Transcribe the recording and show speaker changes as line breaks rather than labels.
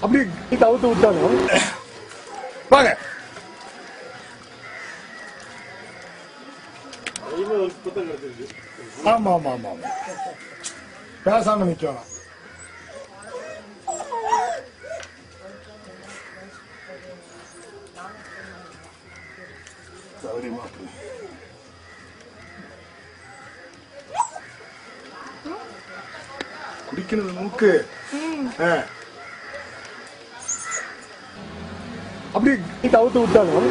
அப்படி தவிர்த்து விட்டாலும். வாங்க. ஆமா ஆமா ஆமா ஆமா. பேசாம சௌரியமா இருக்கு. குடிக்கிறது மூக்கு. ஆ. அப்படி தவிர்த்து விட்டாலும்